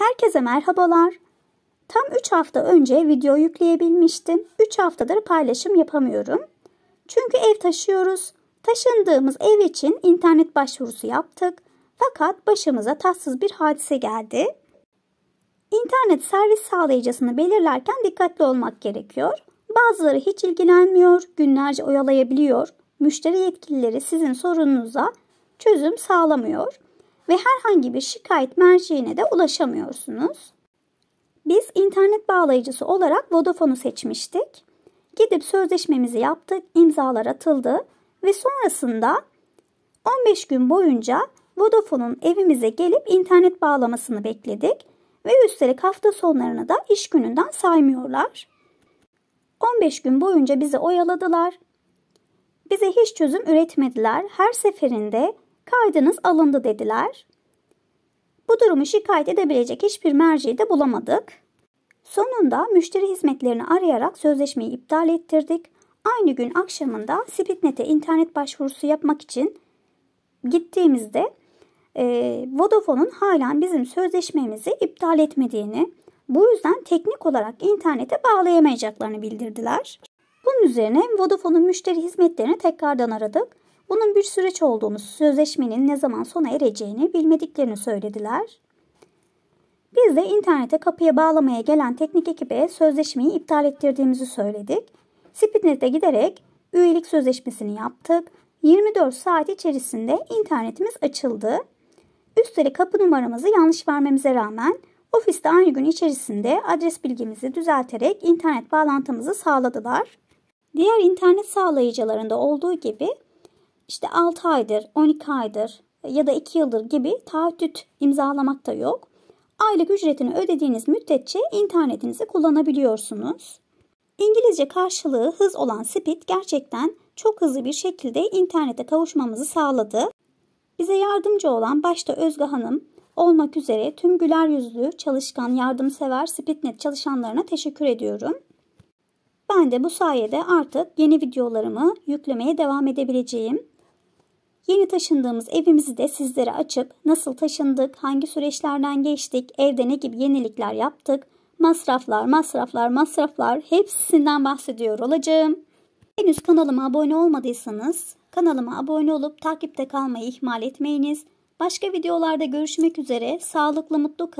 Herkese merhabalar. Tam 3 hafta önce video yükleyebilmiştim. 3 haftadır paylaşım yapamıyorum. Çünkü ev taşıyoruz. Taşındığımız ev için internet başvurusu yaptık. Fakat başımıza tatsız bir hadise geldi. İnternet servis sağlayıcısını belirlerken dikkatli olmak gerekiyor. Bazıları hiç ilgilenmiyor, günlerce oyalayabiliyor. Müşteri yetkilileri sizin sorununuza çözüm sağlamıyor ve herhangi bir şikayet merceğine de ulaşamıyorsunuz. Biz internet bağlayıcısı olarak Vodafone'u seçmiştik. Gidip sözleşmemizi yaptık, imzalar atıldı ve sonrasında 15 gün boyunca Vodafone'un evimize gelip internet bağlamasını bekledik ve üstelik hafta sonlarını da iş gününden saymıyorlar. 15 gün boyunca bizi oyaladılar. Bize hiç çözüm üretmediler. Her seferinde kaydınız alındı dediler. Bu durumu şikayet edebilecek hiçbir merciyi de bulamadık. Sonunda müşteri hizmetlerini arayarak sözleşmeyi iptal ettirdik. Aynı gün akşamında Spitnet'e internet başvurusu yapmak için gittiğimizde e, Vodafone'un halen bizim sözleşmemizi iptal etmediğini, bu yüzden teknik olarak internete bağlayamayacaklarını bildirdiler. Bunun üzerine Vodafone'un müşteri hizmetlerini tekrardan aradık. Bunun bir süreç olduğunu, sözleşmenin ne zaman sona ereceğini bilmediklerini söylediler. Biz de internete kapıya bağlamaya gelen teknik ekibe sözleşmeyi iptal ettirdiğimizi söyledik. Spitnet'e giderek üyelik sözleşmesini yaptık. 24 saat içerisinde internetimiz açıldı. Üstelik kapı numaramızı yanlış vermemize rağmen ofiste aynı gün içerisinde adres bilgimizi düzelterek internet bağlantımızı sağladılar. Diğer internet sağlayıcılarında olduğu gibi işte 6 aydır, 12 aydır ya da 2 yıldır gibi taahhüt imzalamak da yok. Aylık ücretini ödediğiniz müddetçe internetinizi kullanabiliyorsunuz. İngilizce karşılığı hız olan Speed gerçekten çok hızlı bir şekilde internete kavuşmamızı sağladı. Bize yardımcı olan başta Özge Hanım olmak üzere tüm güler yüzlü, çalışkan, yardımsever Speednet çalışanlarına teşekkür ediyorum. Ben de bu sayede artık yeni videolarımı yüklemeye devam edebileceğim. Yeni taşındığımız evimizi de sizlere açıp nasıl taşındık, hangi süreçlerden geçtik, evde ne gibi yenilikler yaptık, masraflar, masraflar, masraflar hepsinden bahsediyor olacağım. Henüz kanalıma abone olmadıysanız kanalıma abone olup takipte kalmayı ihmal etmeyiniz. Başka videolarda görüşmek üzere. Sağlıklı, mutlu kalın.